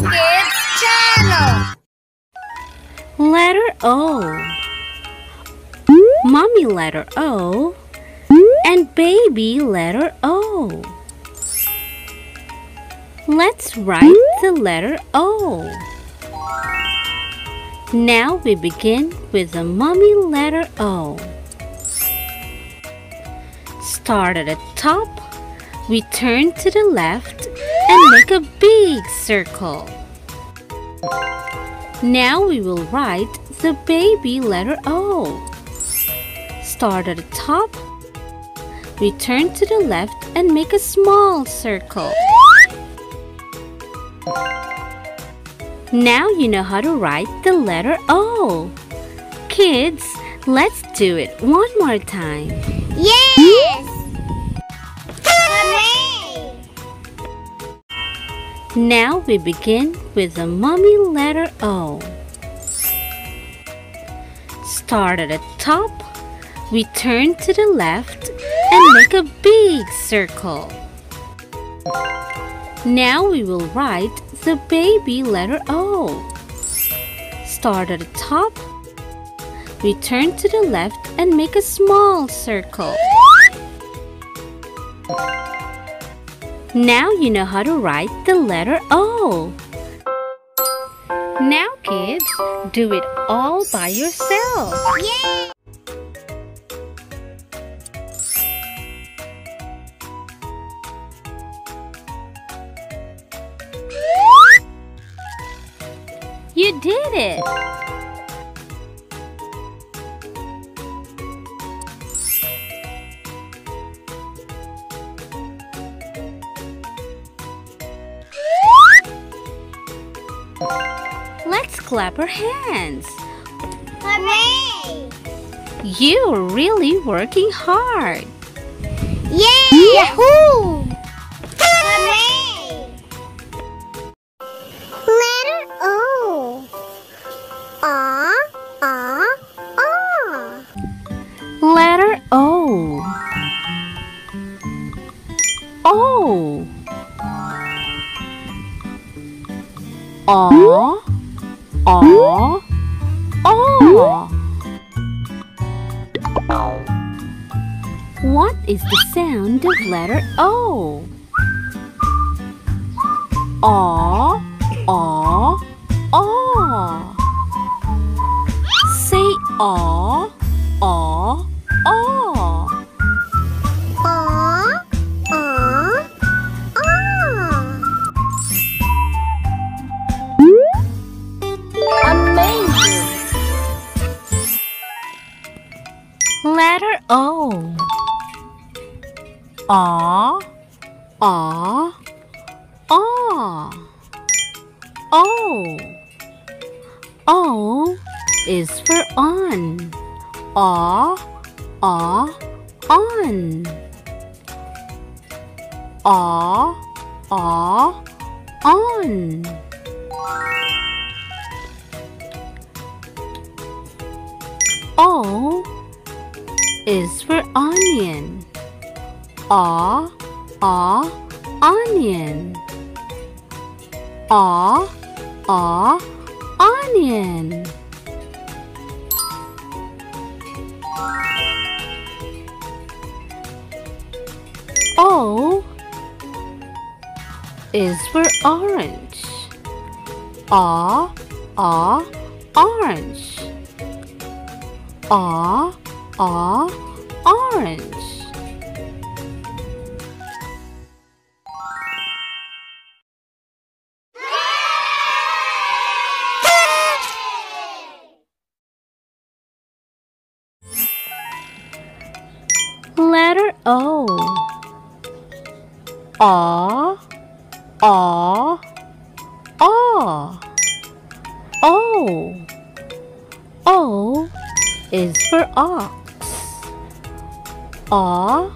Kids channel. Letter O. Mommy letter O and baby letter O. Let's write the letter O. Now we begin with the mommy letter O. Start at the top. We turn to the left and make a big circle. Now we will write the baby letter O. Start at the top. We turn to the left and make a small circle. Now you know how to write the letter O. Kids, let's do it one more time. Now we begin with the mummy letter O. Start at the top. We turn to the left and make a big circle. Now we will write the baby letter O. Start at the top. We turn to the left and make a small circle. Now you know how to write the letter O. Now, kids, do it all by yourself. Yay. You did it! Let's clap our hands. Hooray. You're really working hard. Yay. Yahoo. Hooray. Letter O. Ah, ah, ah. Letter O. O. What is the sound of letter O? Aw. Aw. Aw. Say aw. Aw. Aw. Letter O. Aw, aw, aw. O. O is for on. Aw, aw, on. Aw, aw, on. O is for onion. A, a, onion. A, a, onion. O is for orange. A, a, orange. A, a, orange. Letter o is for ox. A,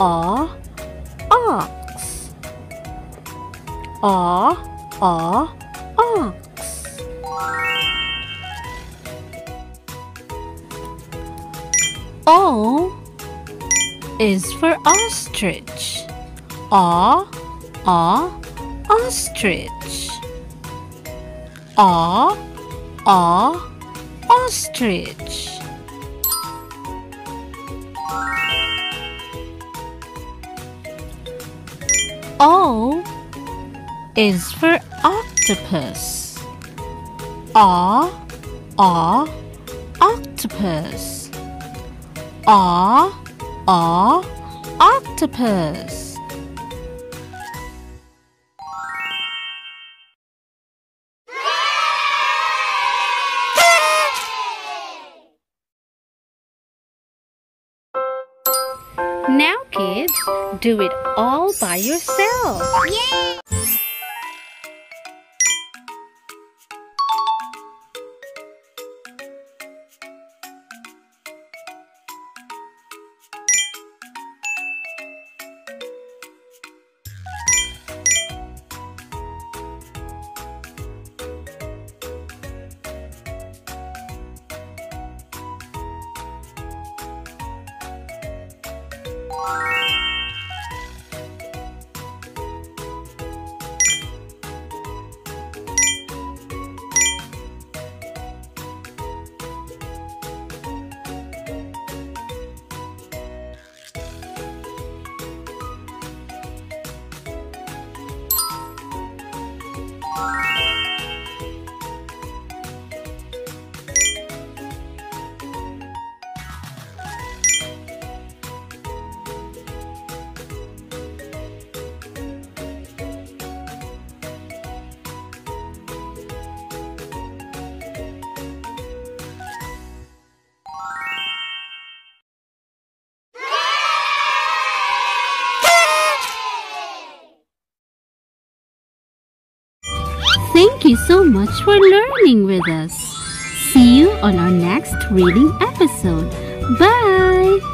a, ox. A, a, ox. O is for ostrich. A, a, ostrich. A, A, ostrich. O is for octopus. A, A, octopus. A, A, octopus. Now, kids, do it all by yourself. Yay! you. Thank you so much for learning with us. See you on our next reading episode. Bye!